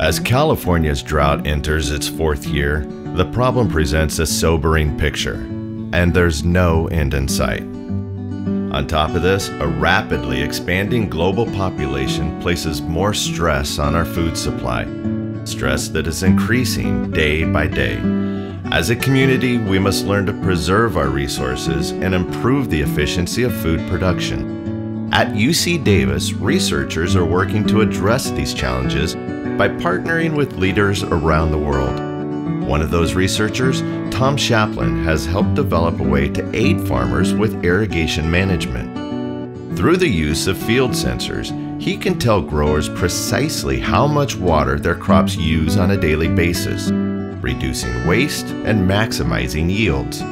As California's drought enters its fourth year, the problem presents a sobering picture, and there's no end in sight. On top of this, a rapidly expanding global population places more stress on our food supply, stress that is increasing day by day. As a community, we must learn to preserve our resources and improve the efficiency of food production. At UC Davis, researchers are working to address these challenges by partnering with leaders around the world. One of those researchers, Tom Shapland, has helped develop a way to aid farmers with irrigation management. Through the use of field sensors, he can tell growers precisely how much water their crops use on a daily basis, reducing waste and maximizing yields.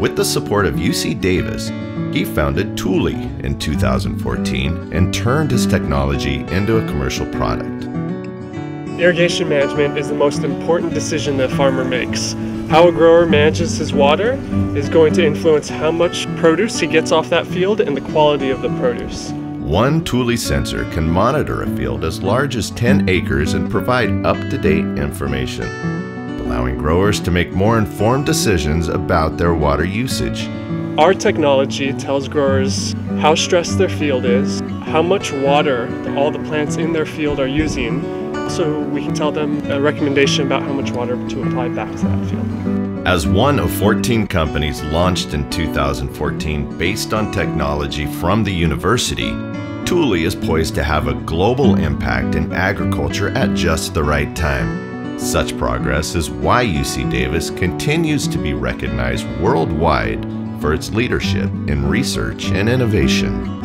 With the support of UC Davis, he founded Tule in 2014 and turned his technology into a commercial product. Irrigation management is the most important decision that a farmer makes. How a grower manages his water is going to influence how much produce he gets off that field and the quality of the produce. One Tule sensor can monitor a field as large as 10 acres and provide up-to-date information, allowing growers to make more informed decisions about their water usage. Our technology tells growers how stressed their field is, how much water all the plants in their field are using, so we can tell them a recommendation about how much water to apply back to that field. As one of 14 companies launched in 2014 based on technology from the university, Tule is poised to have a global impact in agriculture at just the right time. Such progress is why UC Davis continues to be recognized worldwide for its leadership in research and innovation.